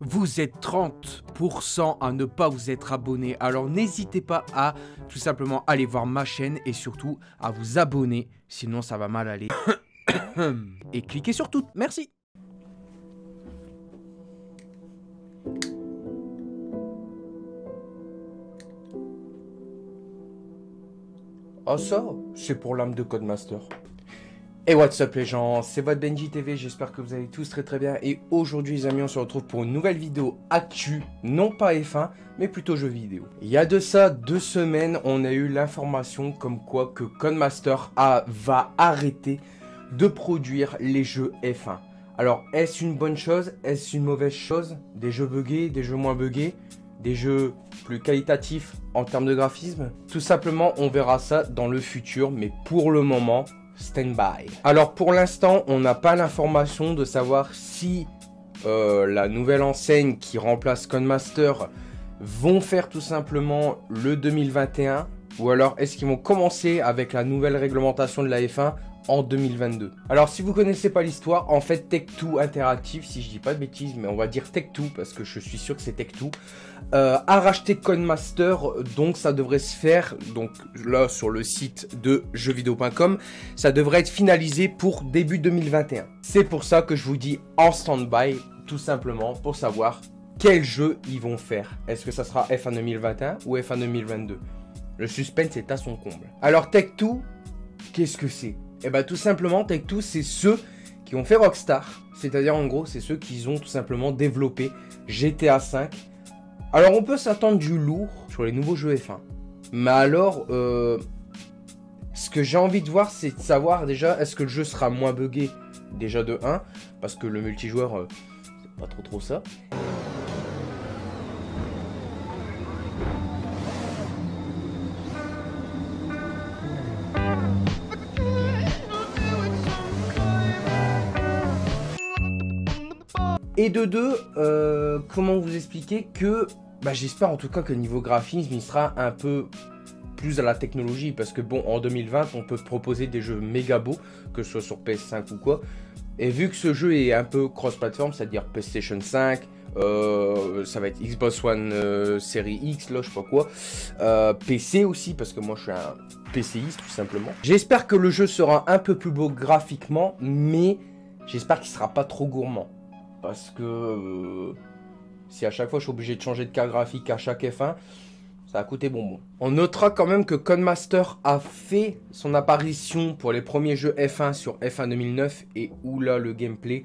Vous êtes 30% à ne pas vous être abonné. Alors n'hésitez pas à tout simplement aller voir ma chaîne et surtout à vous abonner. Sinon ça va mal aller. et cliquez sur tout. Merci. Oh ça, c'est pour l'âme de Codemaster. Et what's up les gens, c'est votre Benji TV, j'espère que vous allez tous très très bien. Et aujourd'hui les amis on se retrouve pour une nouvelle vidéo actu, non pas F1 mais plutôt jeu vidéo. Il y a de ça deux semaines on a eu l'information comme quoi que Codemaster a, va arrêter de produire les jeux F1. Alors est-ce une bonne chose, est-ce une mauvaise chose? Des jeux buggés, des jeux moins buggés? Des jeux plus qualitatifs en termes de graphisme? Tout simplement, on verra ça dans le futur, mais pour le moment, stand-by. Alors pour l'instant, on n'a pas l'information de savoir si euh, la nouvelle enseigne qui remplace Conmaster vont faire tout simplement le 2021 ou alors est-ce qu'ils vont commencer avec la nouvelle réglementation de la F1 en 2022. Alors si vous connaissez pas l'histoire, en fait Tech2 Interactive, si je dis pas de bêtises, mais on va dire Tech2 parce que je suis sûr que c'est Tech2, euh, a racheté Conmaster, donc ça devrait se faire, donc là sur le site de jeuxvideo.com, ça devrait être finalisé pour début 2021. C'est pour ça que je vous dis en stand-by, tout simplement, pour savoir quel jeu ils vont faire. Est-ce que ça sera F1 2021 ou F1 2022 Le suspense est à son comble. Alors Tech2, qu'est-ce que c'est? Et eh bah ben, tout simplement, Tech2, c'est ceux qui ont fait Rockstar. C'est-à-dire en gros, c'est ceux qui ont tout simplement développé GTA V. Alors on peut s'attendre du lourd sur les nouveaux jeux F1. Mais alors, euh, ce que j'ai envie de voir, c'est de savoir déjà, est-ce que le jeu sera moins buggé déjà de 1 Parce que le multijoueur, euh, c'est pas trop trop ça. Et de deux, euh, comment vous expliquer que bah, j'espère en tout cas que niveau graphisme, il sera un peu plus à la technologie parce que bon en 2020 on peut proposer des jeux méga beaux que ce soit sur PS5 ou quoi. Et vu que ce jeu est un peu cross-platform c'est à dire PlayStation 5 euh, ça va être Xbox One euh, série X là je sais pas quoi PC aussi parce que moi je suis un PCiste tout simplement. J'espère que le jeu sera un peu plus beau graphiquement mais j'espère qu'il sera pas trop gourmand parce que euh, si à chaque fois je suis obligé de changer de carte graphique à chaque F1, ça a coûté bonbon. On notera quand même que Codemaster a fait son apparition pour les premiers jeux F1 sur F1 2009 et oula le gameplay.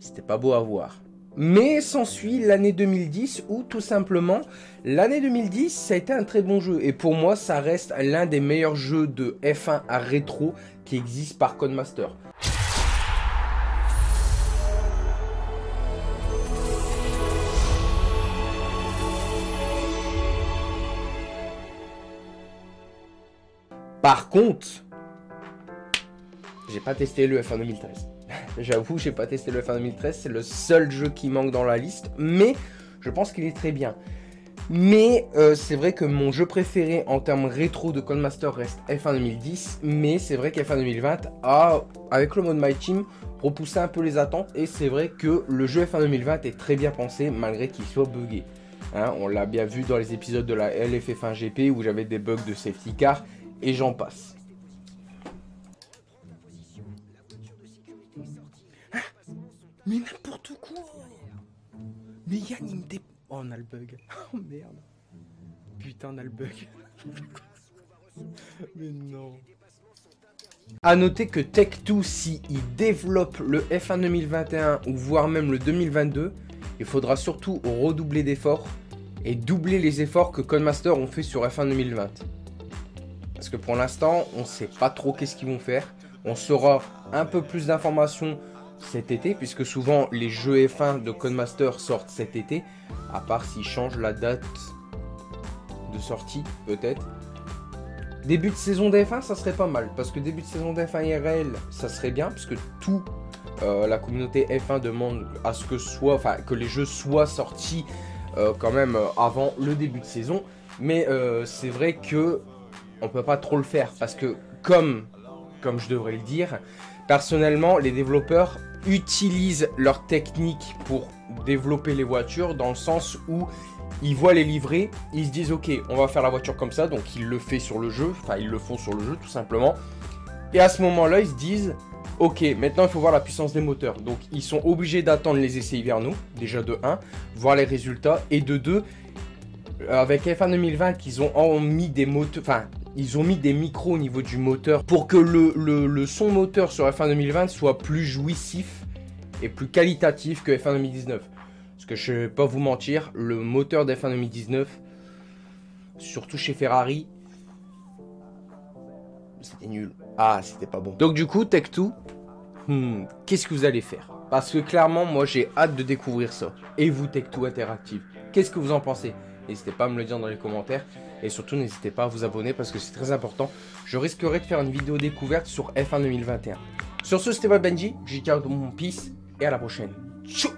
C'était pas beau à voir. Mais s'ensuit l'année 2010 où tout simplement l'année 2010 ça a été un très bon jeu et pour moi ça reste l'un des meilleurs jeux de F1 à rétro qui existe par Codemaster. Par contre, j'ai pas testé le F1 2013. J'avoue, j'ai pas testé le F1 2013, c'est le seul jeu qui manque dans la liste, mais je pense qu'il est très bien. Mais euh, c'est vrai que mon jeu préféré en termes rétro de Codemaster reste F1 2010, mais c'est vrai qu'F1 2020 a, avec le mode My Team, repoussé un peu les attentes, et c'est vrai que le jeu F1 2020 est très bien pensé malgré qu'il soit buggé. Hein, on l'a bien vu dans les épisodes de la LFF1 GP où j'avais des bugs de safety car, et j'en passe. Mais n'importe quoi Mais Yann, il me dé... Oh, on a le bug. Oh, merde. Putain, on a le bug. Mais non. A noter que Tech2, si il développe le F1 2021 ou voire même le 2022, il faudra surtout redoubler d'efforts et doubler les efforts que Codemaster ont fait sur F1 2020. Parce que pour l'instant, on sait pas trop qu'est-ce qu'ils vont faire. On saura un peu plus d'informations cet été, puisque souvent les jeux F1 de Codemaster sortent cet été, à part s'ils changent la date de sortie, peut-être. Début de saison d'F1, ça serait pas mal, parce que début de saison d'F1 IRL, ça serait bien, puisque tout euh, la communauté F1 demande à ce que les jeux soient sortis euh, quand même euh, avant le début de saison. Mais c'est vrai que on peut pas trop le faire, parce que comme je devrais le dire. Personnellement, les développeurs utilisent leur technique pour développer les voitures dans le sens où ils voient les livrets, ils se disent ok, on va faire la voiture comme ça, donc ils le font sur le jeu, enfin ils le font sur le jeu tout simplement. Et à ce moment-là, ils se disent ok, maintenant il faut voir la puissance des moteurs. Donc ils sont obligés d'attendre les essais hivernaux, déjà de 1, voir les résultats, et de 2, avec F1 2020, ils ont mis des moteurs, enfin ils ont mis des micros au niveau du moteur pour que le, le son moteur sur F1 2020 soit plus jouissif et plus qualitatif que F1 2019. Parce que je vais pas vous mentir, le moteur d'F1 2019, surtout chez Ferrari, c'était nul. Ah, c'était pas bon. Donc du coup, Tech2, hmm, qu'est-ce que vous allez faire? Parce que clairement, moi j'ai hâte de découvrir ça. Et vous, Tech2 Interactive, qu'est-ce que vous en pensez? N'hésitez pas à me le dire dans les commentaires. Et surtout, n'hésitez pas à vous abonner parce que c'est très important. Je risquerai de faire une vidéo découverte sur F1 2021. Sur ce, c'était Benji. J'ai mon peace et à la prochaine. Tchou